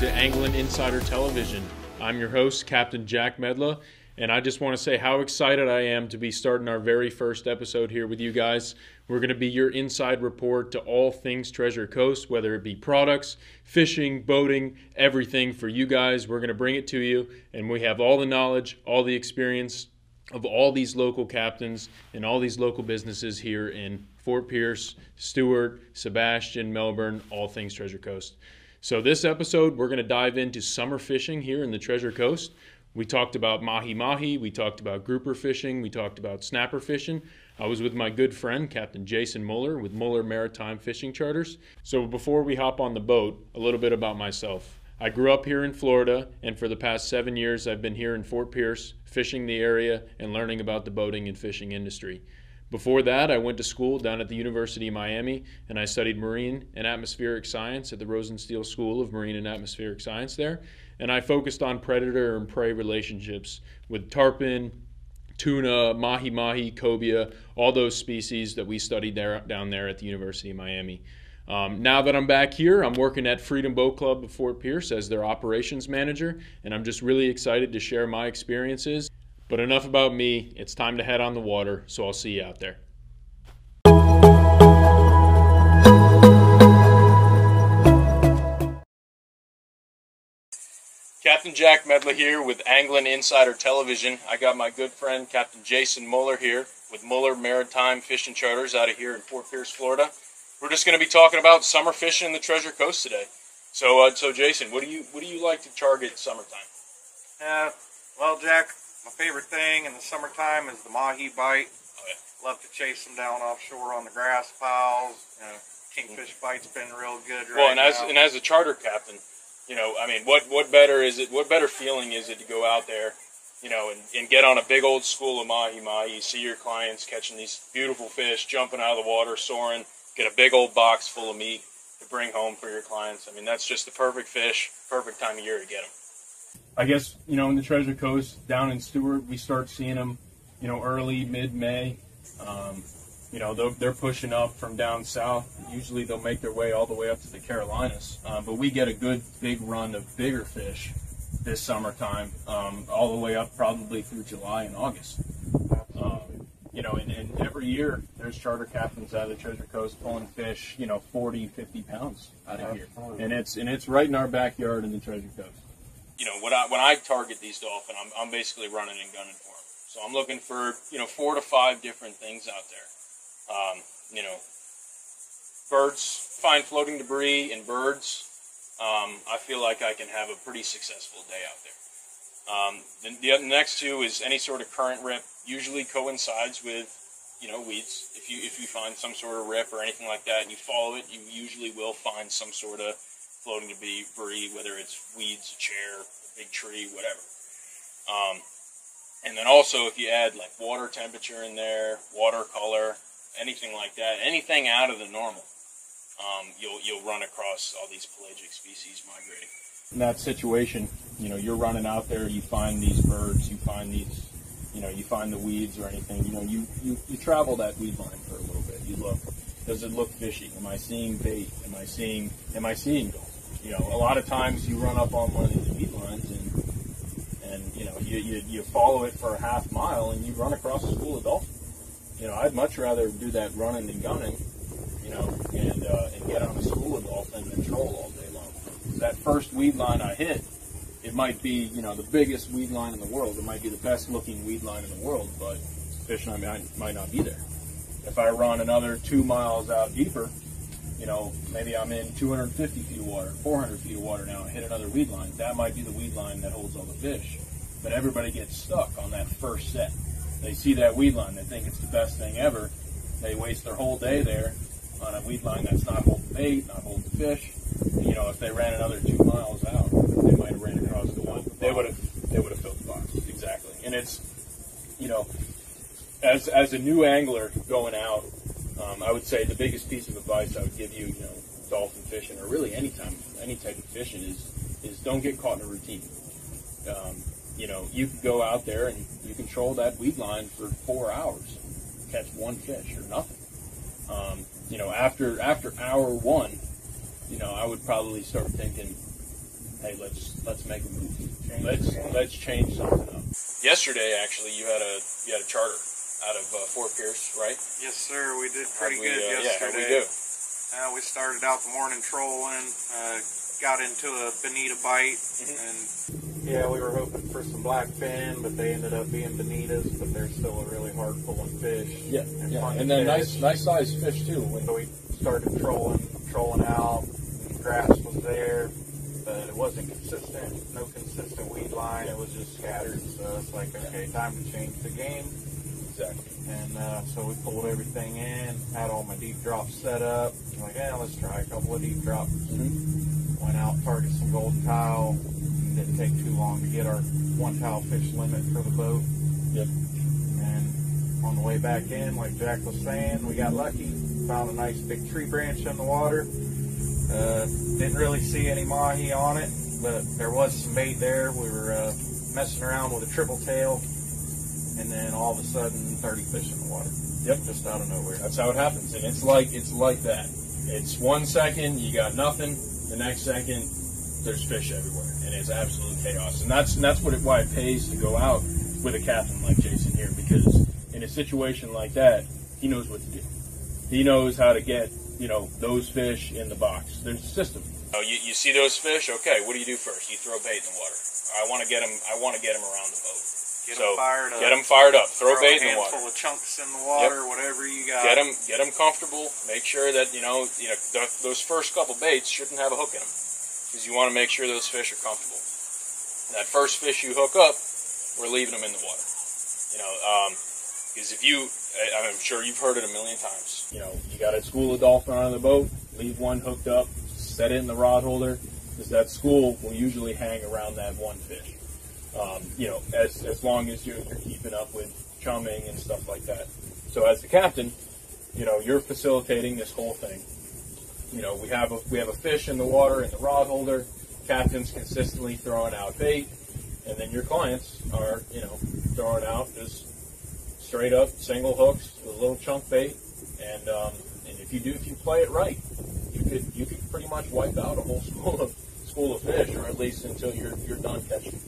to Anglin Insider Television. I'm your host, Captain Jack Medla, and I just want to say how excited I am to be starting our very first episode here with you guys. We're going to be your inside report to all things Treasure Coast, whether it be products, fishing, boating, everything for you guys. We're going to bring it to you, and we have all the knowledge, all the experience of all these local captains and all these local businesses here in Fort Pierce, Stuart, Sebastian, Melbourne, all things Treasure Coast. So, this episode, we're going to dive into summer fishing here in the Treasure Coast. We talked about mahi mahi, we talked about grouper fishing, we talked about snapper fishing. I was with my good friend, Captain Jason Muller, with Muller Maritime Fishing Charters. So, before we hop on the boat, a little bit about myself. I grew up here in Florida, and for the past seven years, I've been here in Fort Pierce, fishing the area and learning about the boating and fishing industry. Before that, I went to school down at the University of Miami and I studied marine and atmospheric science at the Rosenstiel School of Marine and Atmospheric Science there. And I focused on predator and prey relationships with tarpon, tuna, mahi mahi, cobia, all those species that we studied there down there at the University of Miami. Um, now that I'm back here, I'm working at Freedom Boat Club of Fort Pierce as their operations manager, and I'm just really excited to share my experiences but enough about me. It's time to head on the water, so I'll see you out there. Captain Jack Medla here with Anglin Insider Television. I got my good friend Captain Jason Muller here with Muller Maritime Fishing Charters out of here in Fort Pierce, Florida. We're just going to be talking about summer fishing in the Treasure Coast today. So, uh, so Jason, what do you what do you like to target summertime? Uh, well, Jack, my favorite thing in the summertime is the mahi bite. Oh, yeah. Love to chase them down offshore on the grass piles. You know, kingfish bite's been real good right Well, and as and as a charter captain, you know, I mean, what what better is it? What better feeling is it to go out there, you know, and, and get on a big old school of mahi mahi, see your clients catching these beautiful fish, jumping out of the water, soaring, get a big old box full of meat to bring home for your clients. I mean, that's just the perfect fish, perfect time of year to get them. I guess you know in the Treasure Coast down in Stuart, we start seeing them, you know, early mid May. Um, you know, they're, they're pushing up from down south. Usually they'll make their way all the way up to the Carolinas. Uh, but we get a good big run of bigger fish this summertime, um, all the way up probably through July and August. Um, you know, and, and every year there's charter captains out of the Treasure Coast pulling fish, you know, 40, 50 pounds out of here. And it's, and it's right in our backyard in the Treasure Coast. You know, when I, when I target these dolphin, I'm, I'm basically running and gunning for them. So I'm looking for, you know, four to five different things out there. Um, you know, birds, find floating debris in birds. Um, I feel like I can have a pretty successful day out there. Um, the, the next two is any sort of current rip. Usually coincides with, you know, weeds. If you if you find some sort of rip or anything like that, and you follow it, you usually will find some sort of floating debris, whether it's weeds, a chair, a big tree, whatever. Um, and then also if you add like water temperature in there, watercolor, anything like that, anything out of the normal, um, you'll you'll run across all these pelagic species migrating. In that situation, you know, you're running out there, you find these birds, you find these, you know, you find the weeds or anything. You know, you you, you travel that weed line for a little bit. You look, does it look fishy? Am I seeing bait? Am I seeing am I seeing dolphins? You know, a lot of times you run up on one of these weed lines and and you know you, you, you follow it for a half mile and you run across a school of dolphins. You know, I'd much rather do that running than gunning. You know, and uh, and get on a school of dolphin than troll all day long. That first weed line I hit, it might be you know the biggest weed line in the world. It might be the best looking weed line in the world, but fish might, might not be there. If I run another two miles out deeper, you know, maybe I'm in 250 feet of water, 400 feet of water now, hit another weed line. That might be the weed line that holds all the fish. But everybody gets stuck on that first set. They see that weed line, they think it's the best thing ever. They waste their whole day there on a weed line that's not holding bait, not holding fish. You know, if they ran another two miles out, they might have ran across the one. They would have, they would have filled the box exactly. And it's, you know, as as a new angler going out, um, I would say the biggest piece of advice I would give you, you know, dolphin fishing or really any time, any type of fishing is is don't get caught in a routine. Um, you know, you can go out there and you control that weed line for four hours, catch one fish or nothing. Um, you know, after after hour one, you know, I would probably start thinking, hey, let's let's make a move. Let's let's change something up. Yesterday, actually, you had a you had a charter out of uh, Fort Pierce, right? Yes, sir. We did pretty we, good uh, Yeah, we do? Uh, we started out the morning trolling, uh, got into a bonita bite, Mhm. and yeah, we were hoping for some blackfin, but they ended up being bonitas, but they're still a really hard pulling fish. Yeah, and yeah, and then catch. nice nice sized fish too. When So we started trolling, trolling out. and Grass was there, but it wasn't consistent. No consistent weed line. It was just scattered. So it's like, okay, time to change the game. Exactly. And uh, so we pulled everything in, had all my deep drops set up. I'm like, yeah, let's try a couple of deep drops. Mm-hmm. Went out, targeted some golden tile. Didn't take too long to get our one tile fish limit for the boat. Yep. And on the way back in, like Jack was saying, we got lucky. Found a nice big tree branch in the water. Uh, didn't really see any mahi on it, but there was some bait there. We were uh, messing around with a triple tail, and then all of a sudden, 30 fish in the water. Yep. Just out of nowhere. That's how it happens, and it's like it's like that. It's one second you got nothing, the next second there's fish everywhere, and it's absolute chaos. And that's and that's what it, why it pays to go out with a captain like Jason here, because in a situation like that, he knows what to do. He knows how to get you know those fish in the box. There's a system. Oh, you, you see those fish? Okay, what do you do first? You throw bait in the water. I want to get them. I want to get them around the boat. Get So, them fired up. Get them fired up. Throw, Throw bait a in the water. handful of chunks in the water, whatever you got. Get them, get them comfortable. Make sure that you know, you know, th- those first couple baits shouldn't have a hook in them, because you want to make sure those fish are comfortable. That first fish you hook up, we're leaving them in the water. You know, um, because if you, I- I'm sure you've heard it a million times. You know, you got a school of dolphin on the boat, leave one hooked up, set it in the rod holder, because that school will usually hang around that one fish. Um, you know, as as long as you're, you're keeping up with chumming and stuff like that. So as the captain, you know, you're facilitating this whole thing. You know, we have a we have a fish in the water in the rod holder. Captain's consistently throwing out bait, and then your clients are, you know, throwing out just straight up single hooks with a little chunk bait. And um, and if you do, if you play it right, you could you could pretty much wipe out a whole school of school of fish, or at least until you're you're done catching.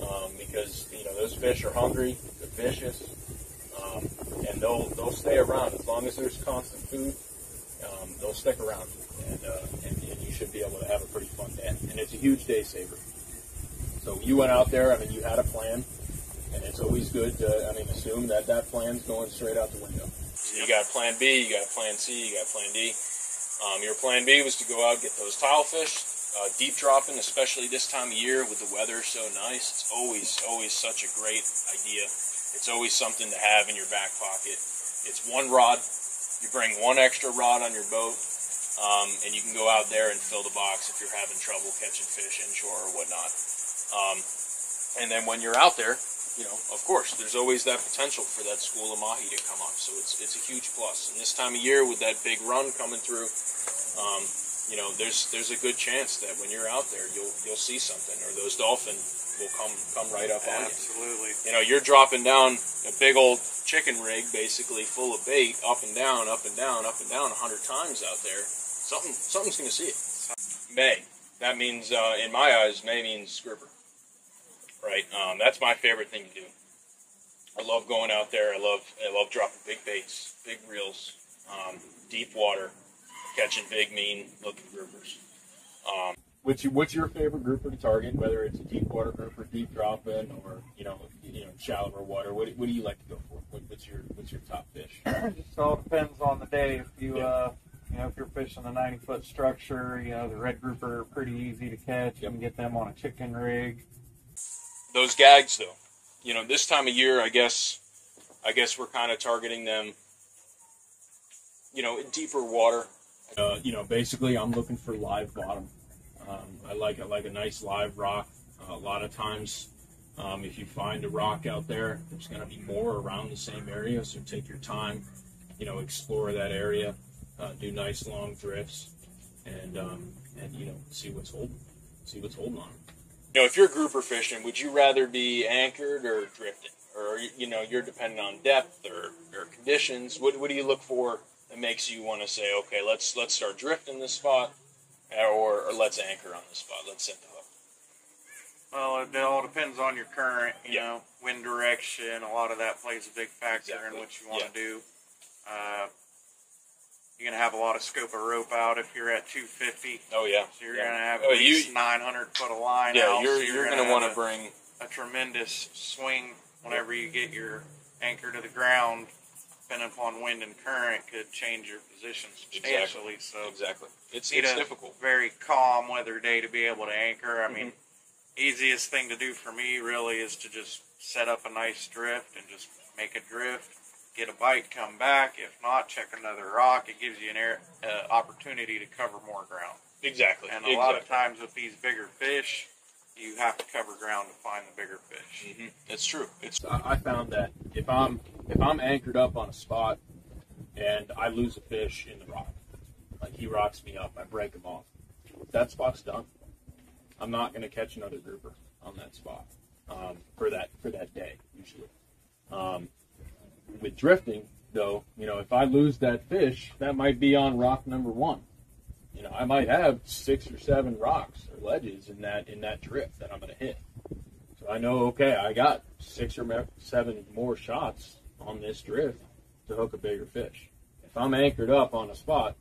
Um, because you know those fish are hungry, they're vicious, um, and they'll they'll stay around as long as there's constant food. Um, they'll stick around, and, uh, and and you should be able to have a pretty fun day. And it's a huge day saver. So you went out there. I mean, you had a plan, and it's always good to I mean assume that that plan's going straight out the window. You got Plan B, you got Plan C, you got Plan D. Um, your Plan B was to go out get those tile fish, uh, deep dropping, especially this time of year with the weather so nice. It's always, always such a great idea. It's always something to have in your back pocket. It's one rod. You bring one extra rod on your boat, um, and you can go out there and fill the box if you're having trouble catching fish inshore or whatnot. Um, and then when you're out there, you know, of course, there's always that potential for that school of mahi to come up. So it's it's a huge plus. And this time of year, with that big run coming through, um, you know, there's there's a good chance that when you're out there, you'll you'll see something, or those dolphin will come come right up on you. Absolutely. You know, you're dropping down a big old chicken rig, basically full of bait, up and down, up and down, up and down, a hundred times out there. Something something's going to see it. May. That means, uh, in my eyes, May means grouper. Right. Um, that's my favorite thing to do. I love going out there. I love I love dropping big baits, big reels, um, deep water, catching big, mean looking groupers. Um, what's your what's your favorite grouper to target? Whether it's a deep water grouper, deep dropping, or you know you know shallower water. What, what do you like to go for? What, what's your what's your top fish? just all depends on the day. If you, Yeah. uh, you know, if you're fishing a 90 foot structure, you know, the red grouper are pretty easy to catch. You Yep. can get them on a chicken rig. Those gags, though, you know, this time of year, I guess, I guess we're kind of targeting them. You know, in deeper water. Uh, you know, basically, I'm looking for live bottom. Um, I like I like a nice live rock. Uh, a lot of times, um, if you find a rock out there, there's going to be more around the same area. So take your time. You know, explore that area. Uh, do nice long drifts, and um, and you know, see what's holding. See what's holding on. You know, if you're grouper fishing, would you rather be anchored or drifting? Or, you know, you're dependent on depth or, or conditions. What, what do you look for that makes you want to say, okay, let's let's start drifting this spot, or, or let's anchor on this spot. Let's set the hook. Well, it all depends on your current, you Yeah. know, wind direction. A lot of that plays a big factor Exactly. in what you want Yeah. to do. Uh, you're gonna have a lot of scope of rope out if you're at 250. Oh yeah. So you're yeah. gonna have oh, at you, 900 foot of line yeah, out. you're so you're, gonna, gonna, want to bring a tremendous swing whenever you get your anchor to the ground. Depending upon wind and current, could change your position substantially. So exactly. It's it's difficult. very calm weather day to be able to anchor. I Mm-hmm. mean, easiest thing to do for me really is to just set up a nice drift and just make a drift, get a bite, come back. If not, check another rock. It gives you an air, uh, opportunity to cover more ground. Exactly. And a exactly. lot of times with these bigger fish, you have to cover ground to find the bigger fish. hmm It's true. It's I I found that if I'm if I'm anchored up on a spot and I lose a fish in the rock, like he rocks me up, I break him off. That spot's done. I'm not going to catch another grouper on that spot um, for that for that day usually. Um, with drifting, though, you know, if I lose that fish, that might be on rock number one. You know, I might have six or seven rocks or ledges in that in that drift that I'm going to hit. So I know, okay, I got six or seven more shots on this drift to hook a bigger fish. If I'm anchored up on a spot,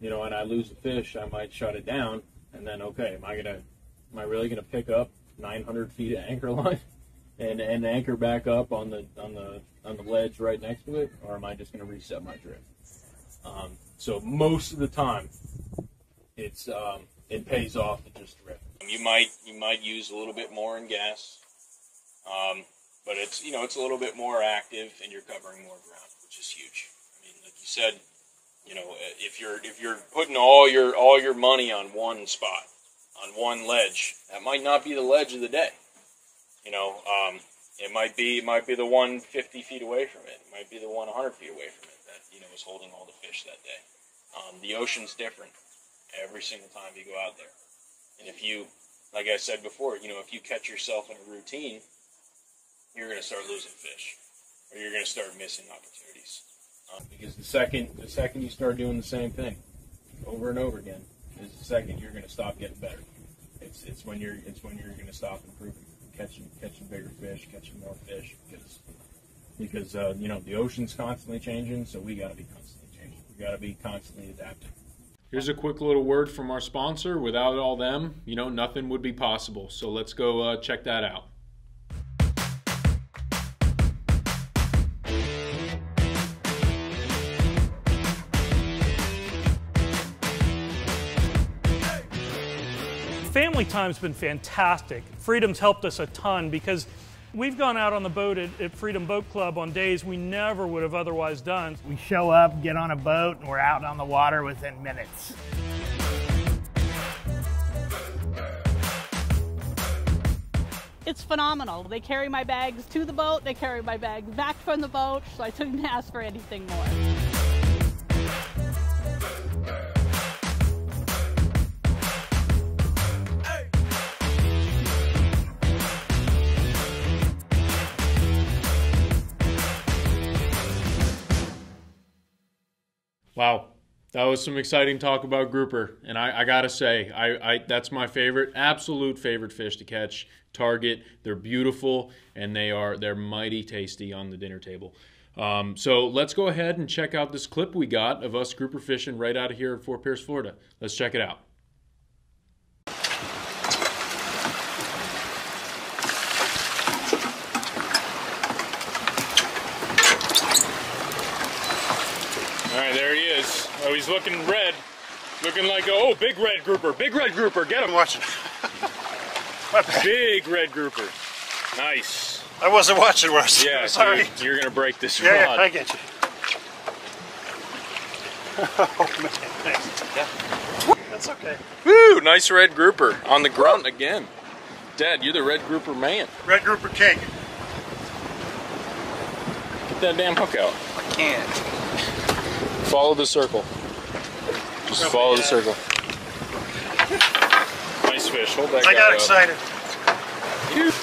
you know, and I lose a fish, I might shut it down, and then okay, am I gonna, am I really gonna pick up 900 feet of anchor line and and anchor back up on the on the on the ledge right next to it, or am I just gonna reset my drift? Um, so most of the time, it's um, it pays off to just drift. You might you might use a little bit more in gas, um, but it's you know it's a little bit more active and you're covering more ground, which is huge. I mean, like you said, you know if you're if you're putting all your all your money on one spot, on one ledge, that might not be the ledge of the day. You know, um, it might be it might be the one 50 feet away from it. It might be the one 100 feet away from it that you know is holding all the fish that day. Um, the ocean's different every single time you go out there. And if you, like I said before, you know, if you catch yourself in a routine, you're going to start losing fish, or you're going to start missing opportunities. Um, because the second, the second you start doing the same thing over and over again, is the second you're going to stop getting better. It's it's when you're it's when you're going to stop improving, catching catching bigger fish, catching more fish, because because uh, you know the ocean's constantly changing, so we got to be constantly changing. We got to be constantly adapting. Here's a quick little word from our sponsor. Without all them, you know, nothing would be possible. So let's go uh, check that out. Family time's been fantastic. Freedom's helped us a ton because we've gone out on the boat at, at Freedom Boat Club on days we never would have otherwise done. We show up, get on a boat, and we're out on the water within minutes. It's phenomenal. They carry my bags to the boat, they carry my bags back from the boat, so I couldn't ask for anything more. Wow. That was some exciting talk about grouper, and I, I gotta say, I, I that's my favorite, absolute favorite fish to catch. Target, they're beautiful, and they are they're mighty tasty on the dinner table. Um, so let's go ahead and check out this clip we got of us grouper fishing right out of here in Fort Pierce, Florida. Let's check it out. All right, there he is. Oh, he's looking red, looking like a, oh, big red grouper, big red grouper. Get him, watching. My bad. big red grouper. Nice. I wasn't watching, Russ. Yeah, sorry. You're, you're gonna break this yeah, rod. yeah, I get you. oh man, thanks. That's okay. Woo! Nice red grouper on the grunt again. Dad, you're the red grouper man. Red grouper king. Get that damn hook out. I can't. Follow the circle. Just follow the circle. Nice fish. Hold that I guy got up. excited. That's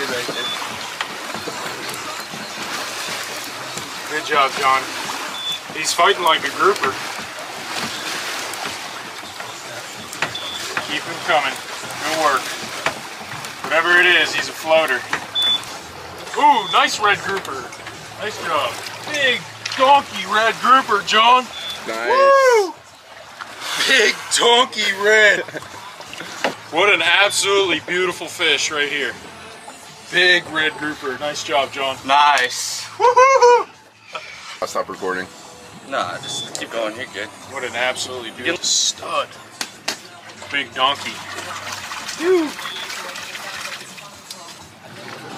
good right there. Good job, John. He's fighting like a grouper. Keep him coming. Good work. Whatever it is, he's a floater. Ooh, nice red grouper. Nice job. Big donkey red grouper, John. Nice. Woo! Big donkey red. what an absolutely beautiful fish right here. Big red grouper. Nice job, John. Nice. Woohoo! I'll stop recording. Nah, just keep going. You're good. What an absolutely beautiful stud. Big donkey. Whew.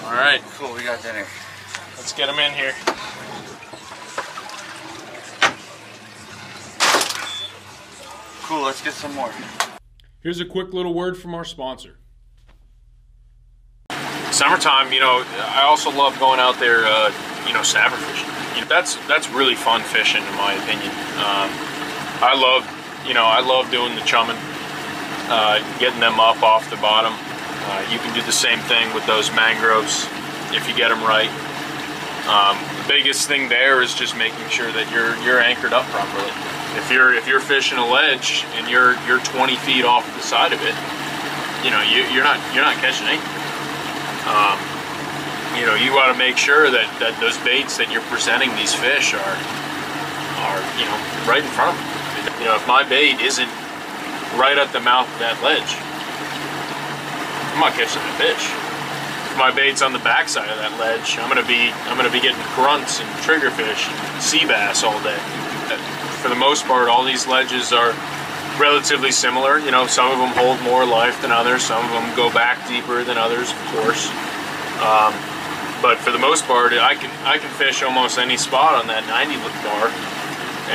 All right, Cool, we got dinner. let's get him in here. Cool, let's get some more. Here's a quick little word from our sponsor. Summertime, you know, I also love going out there, uh, you know, snapper fishing. You know, that's that's really fun fishing, in my opinion. Um, I love, you know, I love doing the chumming, uh, getting them up off the bottom. Uh, you can do the same thing with those mangroves if you get them right. Um, the biggest thing there is just making sure that you're you're anchored up properly. If you're if you're fishing a ledge and you're you're 20 feet off the side of it, you know you, you're not you're not catching anything. Um, you know you want to make sure that, that those baits that you're presenting these fish are are you know right in front of them. You know if my bait isn't right at the mouth of that ledge, I'm not catching the fish. If my bait's on the backside of that ledge, I'm gonna be I'm gonna be getting grunts and triggerfish and sea bass all day. For the most part, all these ledges are relatively similar. You know, some of them hold more life than others. Some of them go back deeper than others, of course. Um, but for the most part, I can I can fish almost any spot on that 90 foot bar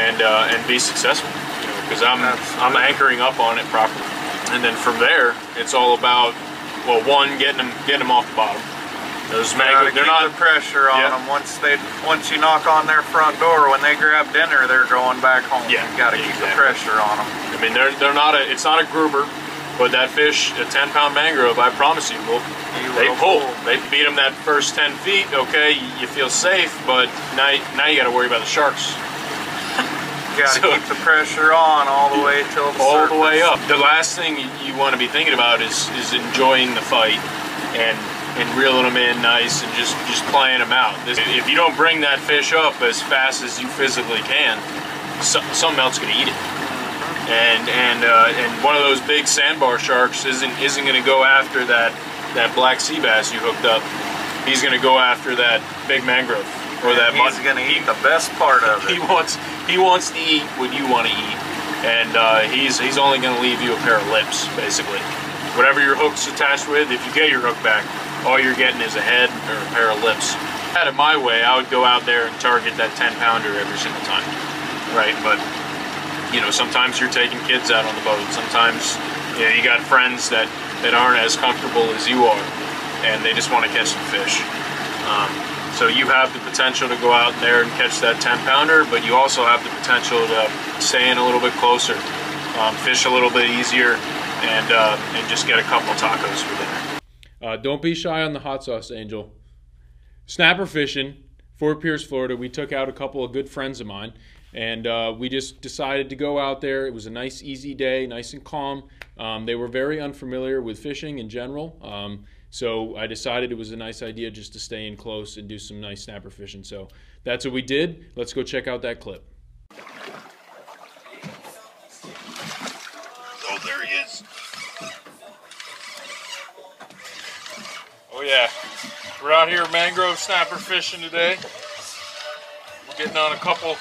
and uh, and be successful. You know, because I'm I'm anchoring up on it properly. And then from there, it's all about well, one getting them getting them off the bottom. Those mango, Gotta they're keep not the pressure on Yeah. them. Once they, once you knock on their front door, when they grab dinner, they're going back home. Yeah, you got to keep the pressure on them. I mean, they're they're not a. It's not a grouper, but that fish, a 10 pound mangrove, I promise you, will they pull. pull. They beat them that first 10 feet. Okay, you, feel safe, but now now you got to worry about the sharks You got to So- keep the pressure on all the way till the all the way up. The last thing you, you want to be thinking about is is enjoying the fight and and reeling them in nice and just just playing them out. If you don't bring that fish up as fast as you physically can, so, something else is gonna eat it. And and uh, and one of those big sandbar sharks isn't isn't gonna go after that that black sea bass you hooked up. He's gonna go after that big mangrove or that He's going to eat the best part of it. he wants he wants to eat what you want to eat, and uh, he's he's only going to leave you a pair of lips, basically. Whatever your hook's attached with, if you get your hook back, all you're getting is a head or a pair of lips. Had it my way, I would go out there and target that 10 pounder every single time, right? But you know, sometimes you're taking kids out on the boat. Sometimes you know you got friends that that aren't as comfortable as you are, and they just want to catch some fish. Um, so you have the potential to go out there and catch that 10 pounder, but you also have the potential to stay in a little bit closer, um, fish a little bit easier, and uh, and just get a couple tacos for dinner. Uh, don't be shy on the hot sauce, Angel. Snapper fishing, Fort Pierce, Florida. We took out a couple of good friends of mine, and uh, we just decided to go out there. It was a nice, easy day, nice and calm. Um, they were very unfamiliar with fishing in general, um, so I decided it was a nice idea just to stay in close and do some nice snapper fishing. So that's what we did. Let's go check out that clip. Oh, there he is. Oh yeah, we're out here mangrove snapper fishing today. We're getting on a couple,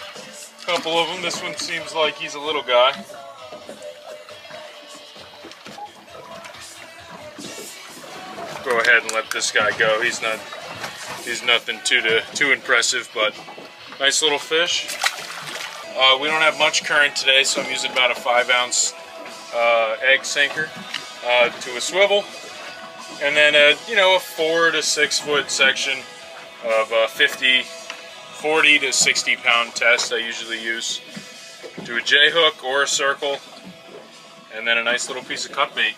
couple of them. This one seems like he's a little guy. Go ahead and let this guy go. He's not, he's nothing too to, too impressive, but nice little fish. Uh, we don't have much current today, so I'm using about a five ounce uh, egg sinker uh, to a swivel and then a you know a four to six foot section of uh, 50 40 to 60 pound test i usually use. Do a j hook or a circle and then a nice little piece of cut bait.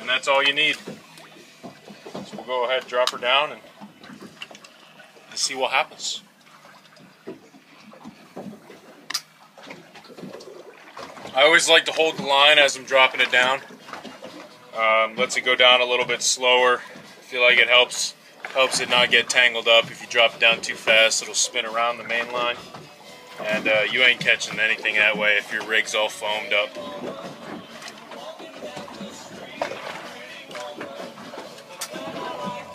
And that's all you need. So we'll go ahead drop her down and, and see what happens. I always like to hold the line as I'm dropping it down Um, lets it go down a little bit slower. I feel like it helps helps it not get tangled up. If you drop it down too fast, it'll spin around the main line. And uh, you ain't catching anything that way if your rig's all foamed up.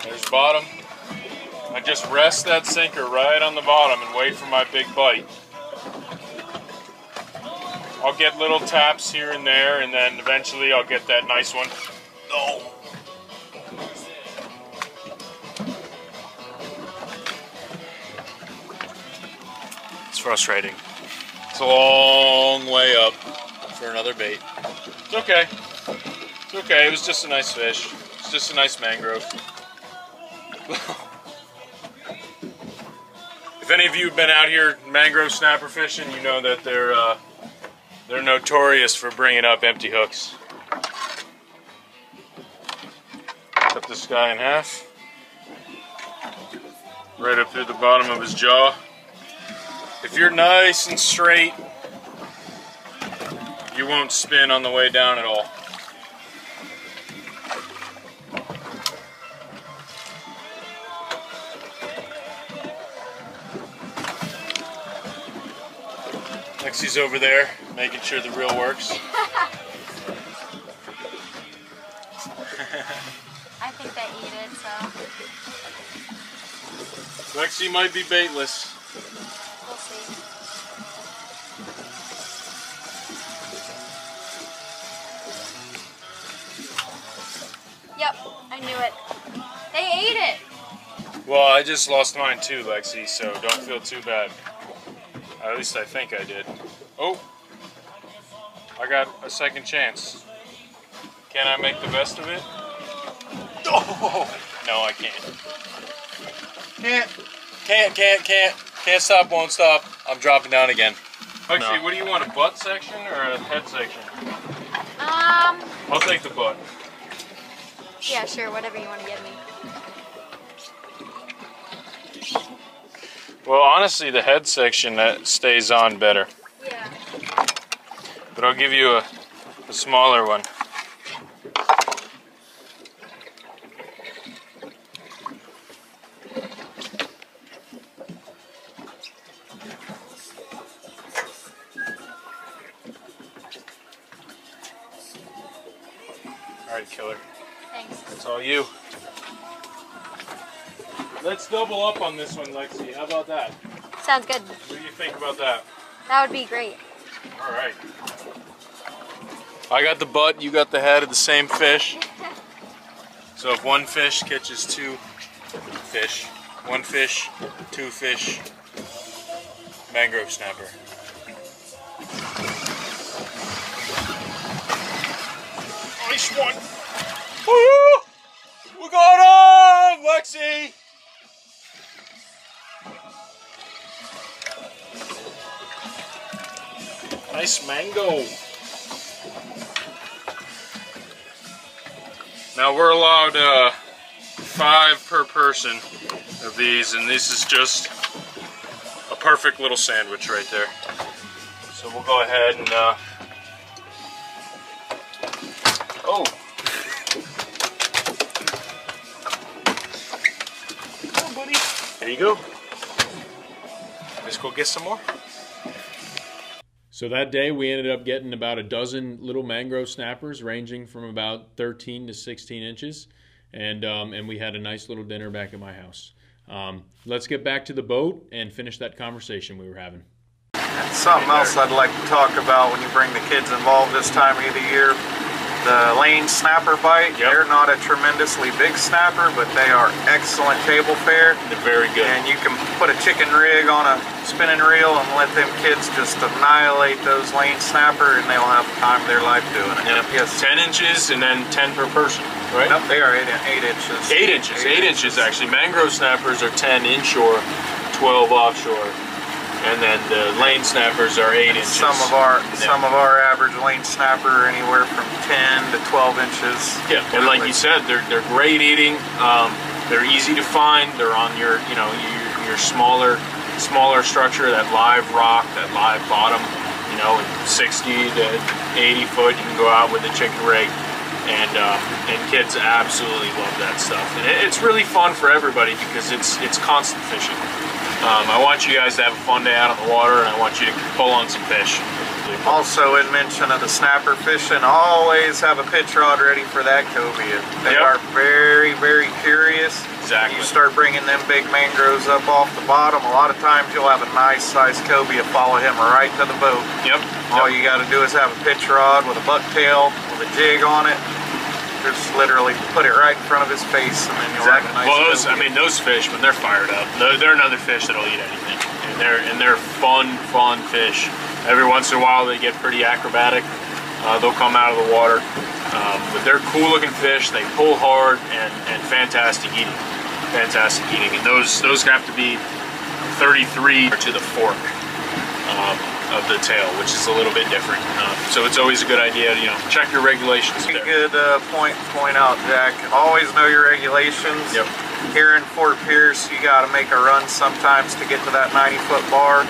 There's bottom. I just rest that sinker right on the bottom and wait for my big bite. I'll get little taps here and there, and then eventually I'll get that nice one. It's frustrating. It's a long way up for another bait. It's okay. It's okay. It was just a nice fish. It's just a nice mangrove. if any of you have been out here mangrove snapper fishing, you know that they're uh, they're notorious for bringing up empty hooks. This guy in half. Right up through the bottom of his jaw. If you're nice and straight, you won't spin on the way down at all. Lexi's over there making sure the reel works. Lexi might be baitless. we'll see. Yep, I knew it. They ate it. Well, I just lost mine too, Lexi, so don't feel too bad. At least I think I did. Oh, I got a second chance. Can I make the best of it? Oh, no, I can't. Can't, can't, can't, can't, can't stop, won't stop. I'm dropping down again. Lexi, what do you want, a butt section or a head section? Um, I'll take the butt. yeah, sure, whatever you want to give me. Well, honestly, the head section that stays on better. Yeah. But I'll give you a, a smaller one. This one, Lexi. How about that? Sounds good. What do you think about that? That would be great. All right. I got the butt, you got the head of the same fish. So if one fish catches two fish, one fish, two fish, mangrove snapper. Nice one. Woo! We got him, Lexi. Nice mango. Now we're allowed uh, five per person of these, and this is just a perfect little sandwich right there. So we'll go ahead and uh, oh. Come on, buddy. There you go. Let's go get some more. So that day we ended up getting about a dozen little mangrove snappers ranging from about 13 to 16 inches. And, um, and we had a nice little dinner back at my house. Um, let's get back to the boat and finish that conversation we were having. And something else I'd like to talk about when you bring the kids involved this time of the year. The lane snapper bite, Yep. they're not a tremendously big snapper, but they are excellent table fare. They're very good. And you can put a chicken rig on a spinning reel and let them kids just annihilate those lane snapper and they'll have the time of their life doing it. Yep. Yes. 10 inches and then 10 per person, right? Nope, they are eight, eight inches. Eight inches, eight inches actually. Mangrove snappers are 10 inshore, 12 offshore, and then the lane snappers are eight inches. Some of our Yeah. some of our average lane snapper are anywhere from 10 to 12 inches. Yeah, and like you said, they're they're great eating. Um, they're easy to find. They're on your you know your, your smaller smaller structure, that live rock, that live bottom. You know, 60 to 80 foot, you can go out with a chicken rig and um, and kids absolutely love that stuff. And it, it's really fun for everybody because it's it's constant fishing. Um, I want you guys to have a fun day out on the water, and I want you to pull on some fish. Also, in mention of the snapper fishing, always have a pitch rod ready for that cobia. They Yep. are very, very curious. Exactly. You start bringing them big mangroves up off the bottom, a lot of times you'll have a nice sized cobia follow him right to the boat. Yep. All you got to do is have a pitch rod with a bucktail with a jig on it. Just literally put it right in front of his face, and then you'll have a nice well, those, I mean, those fish when they're fired up, they're, they're another fish that'll eat anything, and they're and they're fun, fun fish. Every once in a while, they get pretty acrobatic. Uh, they'll come out of the water, um, but they're cool-looking fish. They pull hard and and fantastic eating, fantastic eating. And those those have to be 33 to the fork um, of the tail, which is a little bit different. Um, so it's always a good idea, to, you know, check your regulations there. good uh, point to point out, Jack. Always know your regulations. Yep. Here in Fort Pierce, you got to make a run sometimes to get to that 90 foot bar.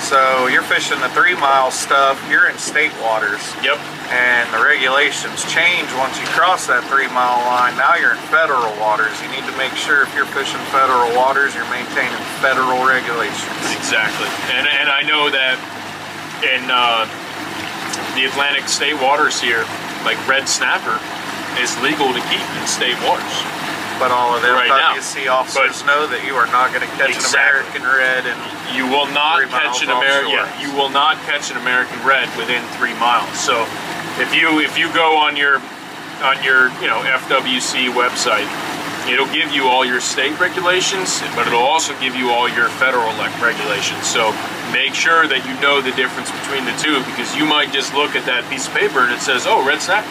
So you're fishing the three mile stuff. You're in state waters. Yep. And the regulations change once you cross that three mile line. Now you're in federal waters. You need to make sure if you're fishing federal waters, you're maintaining federal regulations. Exactly, and and I know that in uh, the Atlantic state waters here, like red snapper is legal to keep in state waters. But all of them Right now. WC officers know that you are not going to catch Exactly. an American red and You will not catch an American. Yeah, you will not catch an American red within three miles. So if you if you go on your on your you know FWC website, it'll give you all your state regulations, but it'll also give you all your federal like regulations. So make sure that you know the difference between the two because you might just look at that piece of paper and it says, "Oh, red snapper."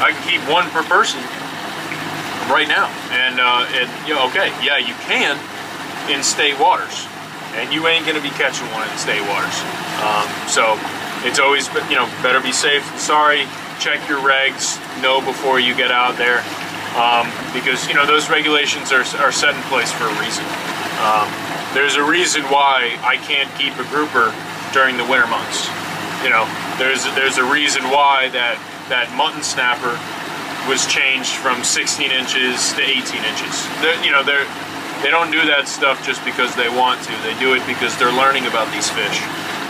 I can keep one per person right now, and uh, and you know, okay, yeah, you can in state waters, and you ain't gonna be catching one in state waters. Um, so it's always you know better be safe than sorry. Check your regs, know before you get out there, um, because you know those regulations are are set in place for a reason. Um, there's a reason why I can't keep a grouper during the winter months. You know, there's there's a reason why that that mutton snapper was changed from 16 inches to 18 inches. They're, you know, they're they don't do that stuff just because they want to. They do it because they're learning about these fish,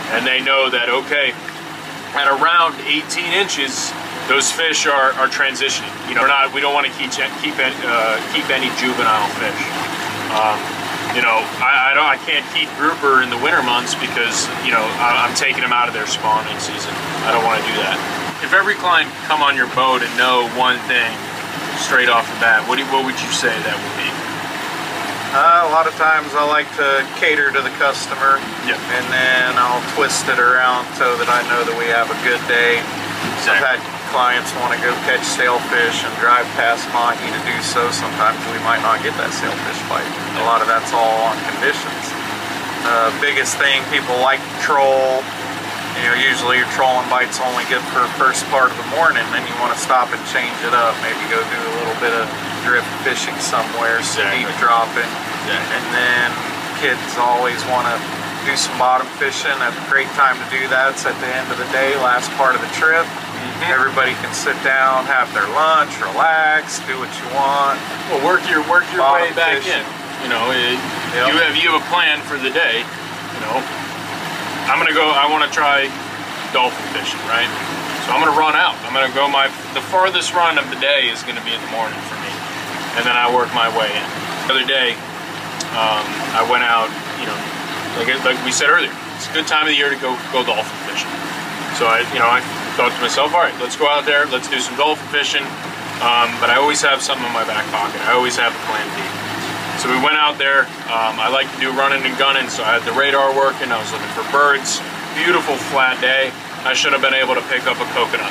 and they know that okay, at around 18 inches, those fish are, are transitioning. You know, not we don't want to keep keep uh, keep any juvenile fish. Um, you know, I, I don't I can't keep grouper in the winter months because you know I, I'm taking them out of their spawning season. I don't want to do that. If every client could come on your boat and know one thing straight off the bat, what do, what would you say that would be? Uh, a lot of times I like to cater to the customer, Yep. and then I'll twist it around so that I know that we have a good day. I've had clients want to go catch sailfish and drive past Mahi to do so. Sometimes we might not get that sailfish bite. A lot of that's all on conditions. Uh, biggest thing people like to troll. You know, usually your trolling bite's only good for the first part of the morning. Then you want to stop and change it up. Maybe go do a little bit of drift fishing somewhere, some Exactly. deep dropping. And then kids always want to do some bottom fishing. That's a great time to do that. It's at the end of the day, last part of the trip. Mm-hmm. Everybody can sit down, have their lunch, relax, do what you want. Well, work your work your Bottom way back fishing. in. You know, eh, it, Yep. you have you have a plan for the day. You know, I'm gonna go. I want to try dolphin fishing, right? So I'm gonna run out. I'm gonna go my the farthest run of the day is gonna be in the morning for me, and then I work my way in. The other day, um, I went out. You know, like like we said earlier, it's a good time of the year to go go dolphin fishing. So I, you know, I thought to myself, all right, let's go out there, let's do some dolphin fishing. Um, but I always have something in my back pocket. I always have a plan B. So we went out there. Um, I like to do running and gunning, so I had the radar working. I was looking for birds. Beautiful flat day. I should have been able to pick up a coconut,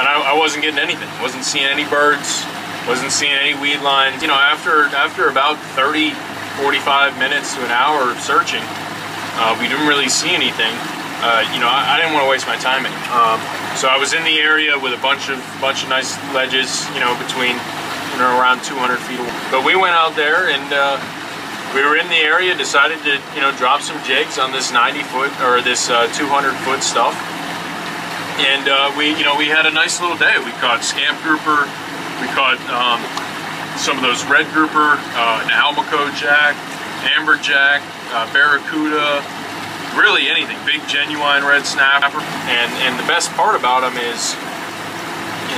and I, I wasn't getting anything. wasn't seeing any birds. Wasn't seeing any weed lines. You know, after after about 30, 45 minutes to an hour of searching, uh, we didn't really see anything. Uh, you know, I, I didn't want to waste my time. Um, so I was in the area with a bunch of bunch of nice ledges. You know, between you know around 200 feet. away. But we went out there and uh, we were in the area. Decided to you know drop some jigs on this 90 foot or this uh, 200 foot stuff. and uh, we, you know, we had a nice little day. We caught scamp grouper, we caught um, some of those red grouper, uh, an almaco jack, amberjack, uh, barracuda, really anything. Big genuine red snapper, and and the best part about them is,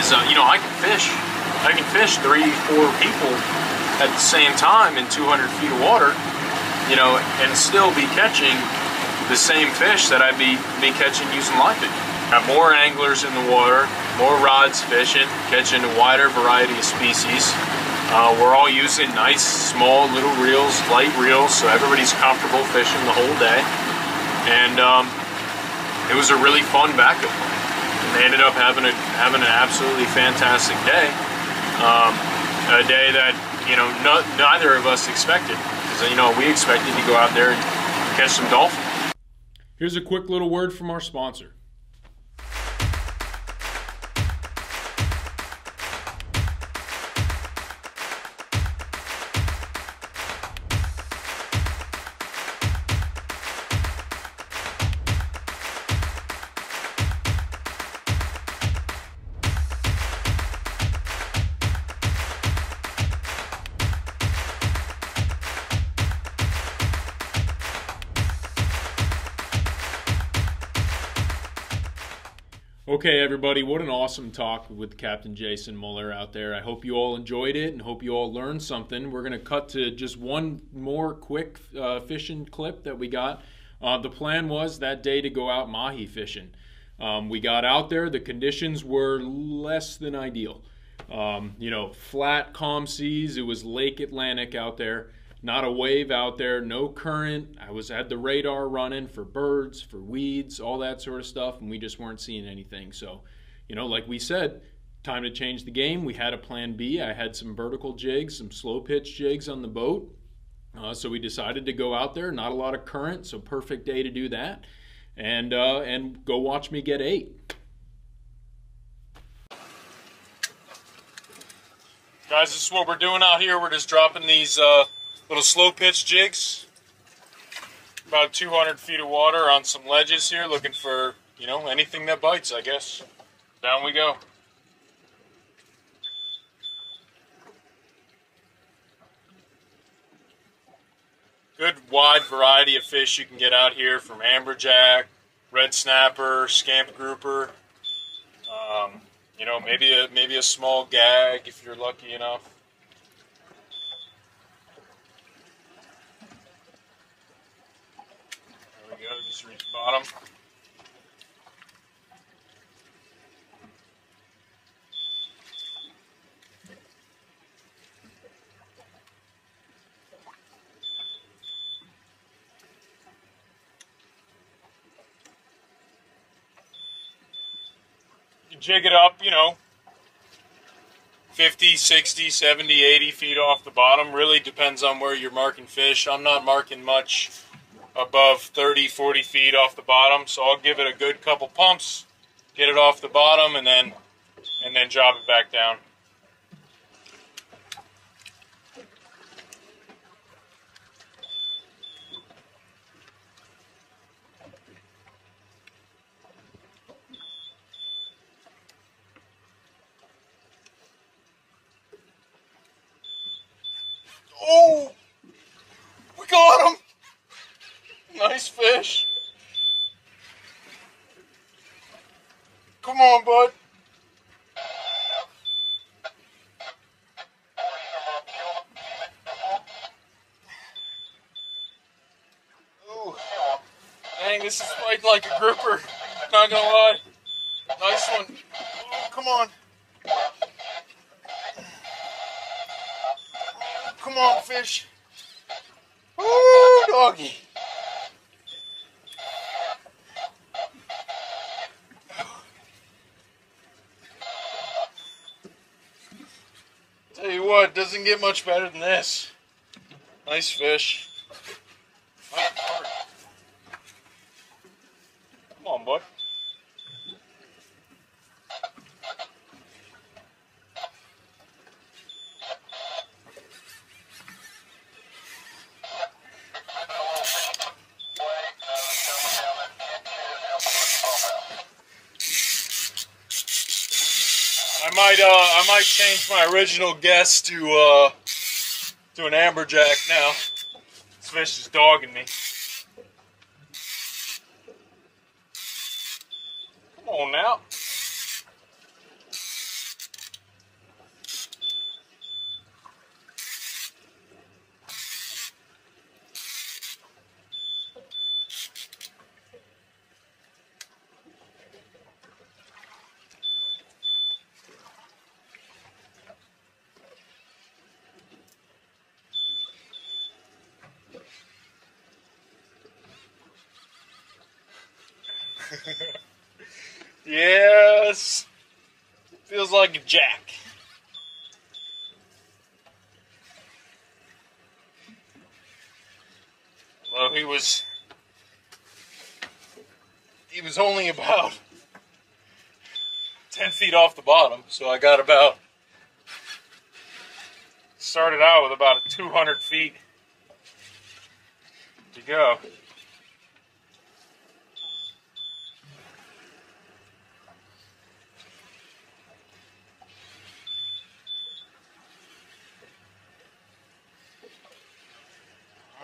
is uh, you know, I can fish. I can fish three, four people at the same time in 200 feet of water, you know, and still be catching the same fish that I'd be, be catching using live bait. Have more anglers in the water, more rods fishing, catching a wider variety of species. Uh, we're all using nice, small, little reels, light reels, so everybody's comfortable fishing the whole day. And um, it was a really fun backup. And they ended up having a having an absolutely fantastic day. Um, a day that you know no, neither of us expected. Because you know we expected to go out there and catch some dolphins. Here's a quick little word from our sponsor. Okay, everybody, what an awesome talk with Captain Jason Muller out there. I hope you all enjoyed it and hope you all learned something. We're going to cut to just one more quick uh, fishing clip that we got. Uh, the plan was that day to go out mahi fishing. Um, we got out there, the conditions were less than ideal. Um, you know, flat, calm seas, it was Lake Atlantic out there not a wave out there, no current. I was had the radar running for birds, for weeds, all that sort of stuff, and we just weren't seeing anything. So, you know, like we said, time to change the game. We had a plan B. I had some vertical jigs, some slow pitch jigs on the boat. Uh, so we decided to go out there. Not a lot of current, so perfect day to do that, and uh, and go watch me get eight. Guys, this is what we're doing out here. We're just dropping these. Uh Little slow pitch jigs. About 200 feet of water on some ledges here, looking for, you know, anything that bites, I guess. Down we go. Good wide variety of fish you can get out here from amberjack, red snapper, scamp grouper. Um, you know, maybe a maybe a small gag if you're lucky enough. just reach bottom. You jig it up, you know, 50, 60, 70, 80 feet off the bottom. Really depends on where you're marking fish. I'm not marking much above 30, 40 feet off the bottom. So I'll give it a good couple pumps, get it off the bottom, and then and then drop it back down. Oh, Not gonna lie. Nice one. Ooh, come on. Come on, fish. Ooh, doggy. Tell you what, doesn't get much better than this. Nice fish. Might change my original guess to uh to an amberjack now. This fish is dogging me. Come on now. yes. Feels like a jack. Well, he was he was only about 10 feet off the bottom, so I got about started out with about 200 feet to go.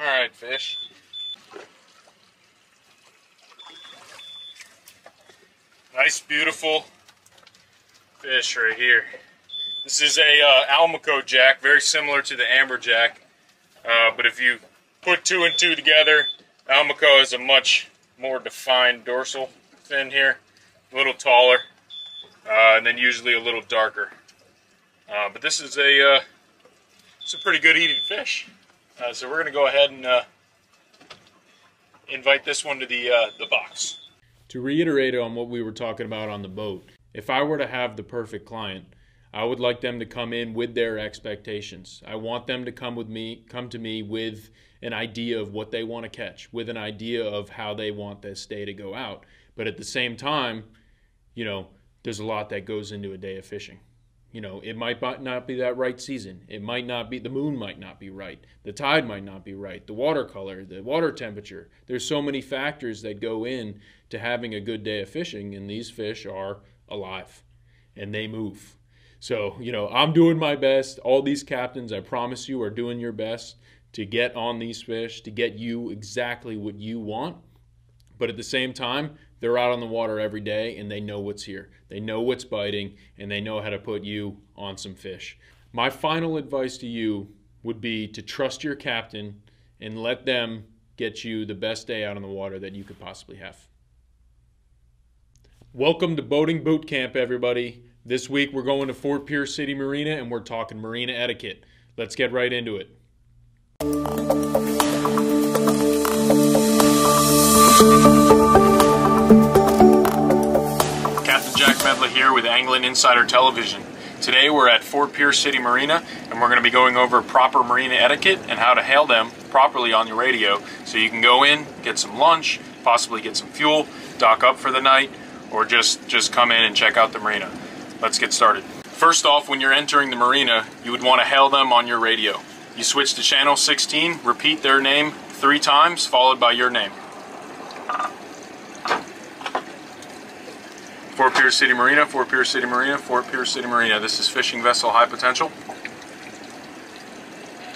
All right, fish. Nice, beautiful fish right here. This is a uh, Almaco jack, very similar to the amberjack. Uh, but if you put two and two together, Almaco has a much more defined dorsal fin here, a little taller, uh, and then usually a little darker. Uh, but this is a uh, it's a pretty good eating fish. Uh, so we're going to go ahead and uh, invite this one to the the box. To reiterate on what we were talking about on the boat, if I were to have the perfect client, I would like them to come in with their expectations. I want them to come with me, come to me with an idea of what they want to catch, with an idea of how they want this day to go out. But at the same time, you know, there's a lot that goes into a day of fishing. You know, it might not be that right season. It might not be, the moon might not be right. The tide might not be right. The water color, the water temperature. There's so many factors that go in to having a good day of fishing, and these fish are alive and they move. So, you know, I'm doing my best. All these captains, I promise you, are doing your best to get on these fish, to get you exactly what you want. But at the same time, they're out on the water every day and they know what's here. They know what's biting and they know how to put you on some fish. My final advice to you would be to trust your captain and let them get you the best day out on the water that you could possibly have. Welcome to Boating Boot Camp, everybody. This week we're going to Fort Pierce City Marina and we're talking marina etiquette. Let's get right into it. Captain Jack Medla here with Anglin' Insider Television. Today we're at Fort Pierce City Marina and we're going to be going over proper marina etiquette and how to hail them properly on your radio so you can go in, get some lunch, possibly get some fuel, dock up for the night, or just, just come in and check out the marina. Let's get started. First off, when you're entering the marina, you would want to hail them on your radio. You switch to channel 16, repeat their name three times, followed by your name. Fort Pierce City Marina, Fort Pierce City Marina, Fort Pierce City Marina. This is fishing vessel High Potential.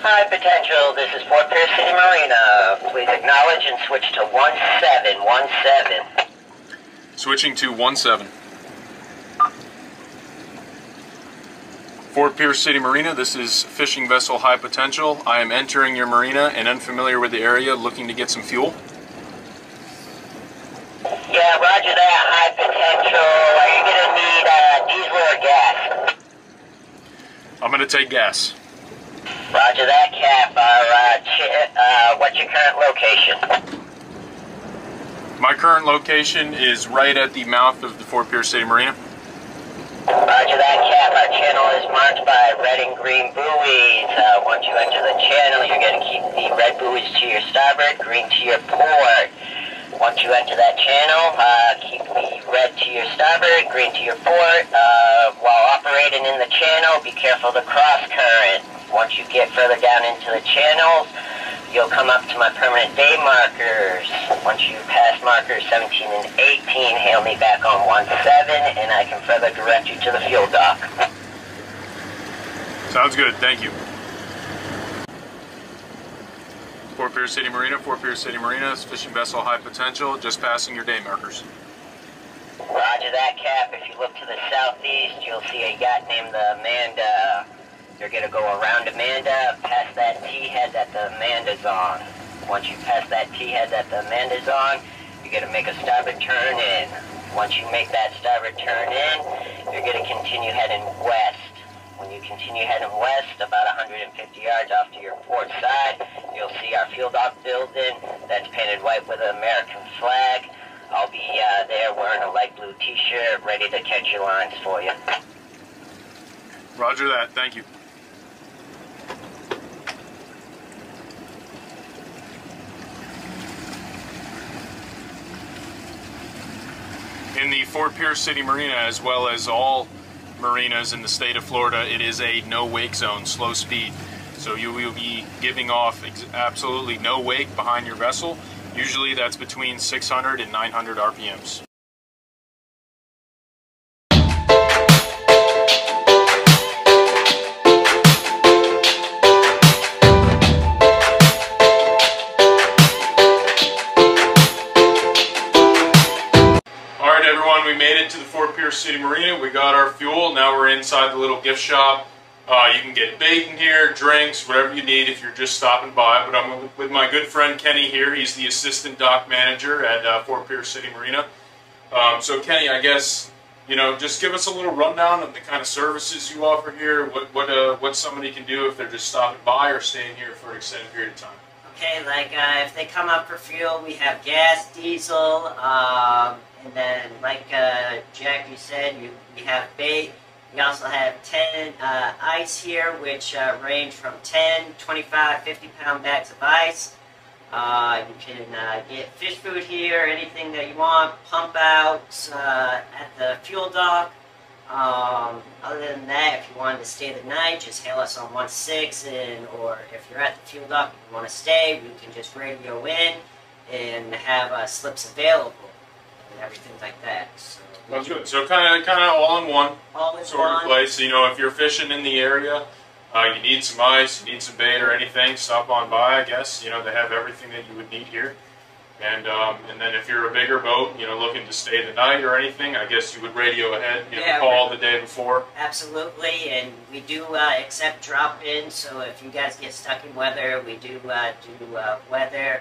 High Potential, this is Fort Pierce City Marina. Please acknowledge and switch to 1717. Switching to 1-7. Fort Pierce City Marina, this is fishing vessel High Potential. I am entering your marina and unfamiliar with the area, looking to get some fuel. Yeah, roger that, High Potential. Are you going to need uh, diesel or gas? I'm going to take gas. Roger that, Cap. Uh, ch- uh, what's your current location? My current location is right at the mouth of the Fort Pierce City Marina. Roger that, Cap. Our channel is marked by red and green buoys. Uh, once you enter the channel, you're going to keep the red buoys to your starboard, green to your port. Once you enter that channel, uh, keep the red to your starboard, green to your port. Uh, while operating in the channel, be careful the cross current. Once you get further down into the channels, you'll come up to my permanent day markers. Once you pass markers 17 and 18, hail me back on 1-7, and I can further direct you to the fuel dock. Sounds good. Thank you. Fort Pierce City Marina, Fort Pierce City Marina, fishing vessel high potential, just passing your day markers. Roger that, Cap. If you look to the southeast, you'll see a yacht named the Amanda. You're going to go around Amanda, past that T-head that the Amanda's on. Once you pass that T-head that the Amanda's on, you're going to make a starboard turn in. Once you make that starboard turn in, you're going to continue heading west. When you continue heading west, about 150 yards off to your port side, you'll see our field dock building that's painted white with an American flag. I'll be uh, there wearing a light blue t-shirt, ready to catch your lines for you. Roger that. Thank you. In the Fort Pierce City Marina, as well as all marinas in the state of Florida, it is a no wake zone, slow speed. So you will be giving off absolutely no wake behind your vessel. Usually that's between 600 and 900 RPMs. Everyone, we made it to the Fort Pierce City Marina. We got our fuel. Now we're inside the little gift shop. Uh, you can get bacon here, drinks, whatever you need if you're just stopping by. But I'm with, with my good friend Kenny here. He's the assistant dock manager at uh, Fort Pierce City Marina. Um, so Kenny, I guess you know, just give us a little rundown of the kind of services you offer here. What what uh, what somebody can do if they're just stopping by or staying here for an extended period of time. Okay, like uh, if they come up for fuel, we have gas, diesel, um, and then like uh, Jack, you said, you, we have bait. We also have 10 uh, ice here, which uh, range from 10, 25, 50 pound bags of ice. Uh, you can uh, get fish food here, anything that you want, pump outs uh, at the fuel dock. Um, other than that, if you wanted to stay the night, just hail us on 1-6, and or if you're at the fuel dock and you want to stay, we can just radio in and have slips available and everything like that. So, That's good. So kind of kind of all in one All in sort one. of place. You know, if you're fishing in the area, uh, you need some ice, you need some bait or anything, stop on by. I guess you know they have everything that you would need here. And um, and then if you're a bigger boat, you know, looking to stay the night or anything, I guess you would radio ahead, you know, Yeah, call the day before. Absolutely, and we do uh, accept drop-ins. So if you guys get stuck in weather, we do uh, do uh, weather.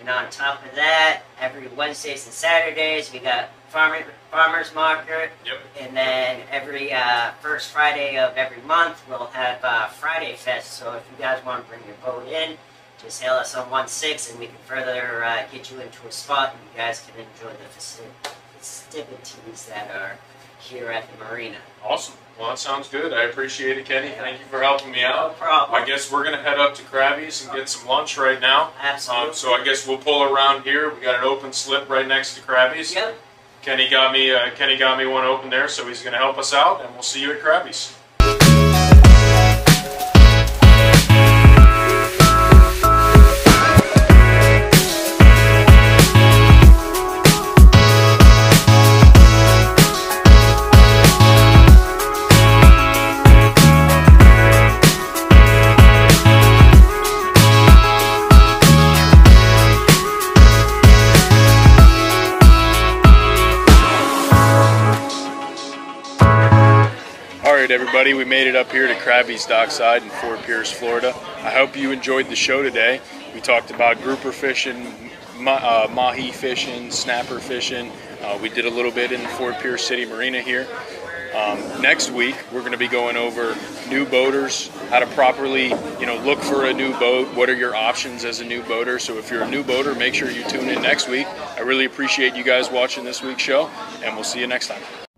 And on top of that, every Wednesdays and Saturdays we got farmer farmers market. Yep. And then every uh, first Friday of every month we'll have uh, Friday Fest. So if you guys want to bring your boat in, just hail us on one six, and we can further uh, get you into a spot, and you guys can enjoy the festivities that are here at the marina. Awesome. Well, that sounds good. I appreciate it, Kenny. Thank you for helping me out. No problem. I guess we're gonna head up to Krabby's and get some lunch right now. Absolutely. Um, so I guess we'll pull around here. We got an open slip right next to Krabby's. Yep. Kenny got me. Uh, Kenny got me one open there, so he's gonna help us out, and we'll see you at Krabby's. Everybody, we made it up here to Krabby's Dockside in Fort Pierce, Florida. I hope you enjoyed the show today. We talked about grouper fishing, ma- uh, mahi fishing, snapper fishing. Uh, we did a little bit in Fort Pierce City Marina here. Um, next week, we're going to be going over new boaters, how to properly, you know, look for a new boat. What are your options as a new boater? So if you're a new boater, make sure you tune in next week. I really appreciate you guys watching this week's show, and we'll see you next time.